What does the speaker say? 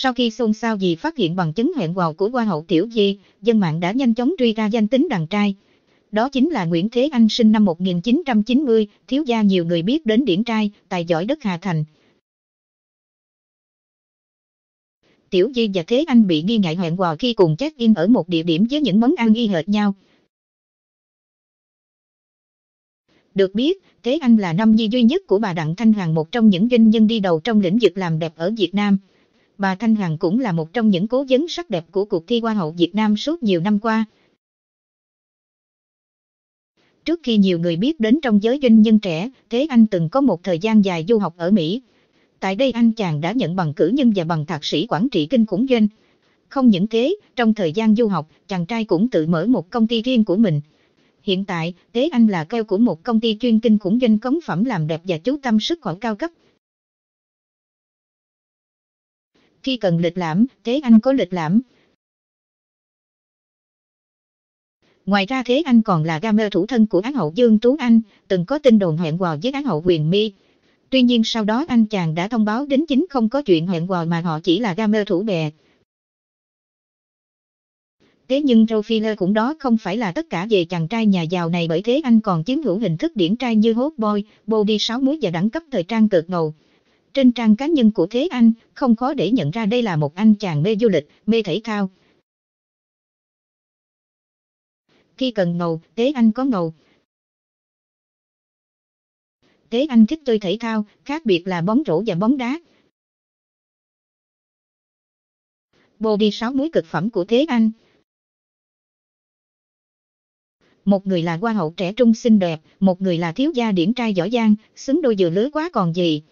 Sau khi xôn xao gì phát hiện bằng chứng hẹn hò của Hoa hậu Tiểu Di, dân mạng đã nhanh chóng truy ra danh tính đàn trai. Đó chính là Nguyễn Thế Anh sinh năm 1990, thiếu gia nhiều người biết đến điển trai, tài giỏi đất Hà Thành. Tiểu Di và Thế Anh bị nghi ngại hẹn hò khi cùng check-in ở một địa điểm với những món ăn nghi hệt nhau. Được biết, Thế Anh là năm nhi duy nhất của bà Đặng Thanh Hằng một trong những doanh nhân đi đầu trong lĩnh vực làm đẹp ở Việt Nam. Bà Thanh Hằng cũng là một trong những cố vấn sắc đẹp của cuộc thi Hoa hậu Việt Nam suốt nhiều năm qua. Trước khi nhiều người biết đến trong giới doanh nhân trẻ, Thế Anh từng có một thời gian dài du học ở Mỹ. Tại đây anh chàng đã nhận bằng cử nhân và bằng thạc sĩ quản trị kinh khủng doanh. Không những thế, trong thời gian du học, chàng trai cũng tự mở một công ty riêng của mình. Hiện tại, Thế Anh là keo của một công ty chuyên kinh khủng doanh cống phẩm làm đẹp và chú tâm sức khỏe cao cấp. Khi cần lịch lãm, Thế Anh có lịch lãm. Ngoài ra Thế Anh còn là gamer thủ thân của Án hậu Dương Tú Anh, từng có tin đồn hẹn hò với Án hậu Huyền My. Tuy nhiên sau đó anh chàng đã thông báo đến chính không có chuyện hẹn hò mà họ chỉ là gamer thủ bè. Thế nhưng Rofiller cũng đó không phải là tất cả về chàng trai nhà giàu này bởi thế anh còn chiếm hữu hình thức điển trai như hot boy, body sáu múi và đẳng cấp thời trang cực ngầu. Trên trang cá nhân của Thế Anh, không khó để nhận ra đây là một anh chàng mê du lịch, mê thể thao. Khi cần ngầu, Thế Anh có ngầu. Thế Anh thích chơi thể thao, khác biệt là bóng rổ và bóng đá. Body sáu muối cực phẩm của Thế Anh một người là hoa hậu trẻ trung xinh đẹp, một người là thiếu gia điển trai giỏi giang, xứng đôi vừa lứa quá còn gì.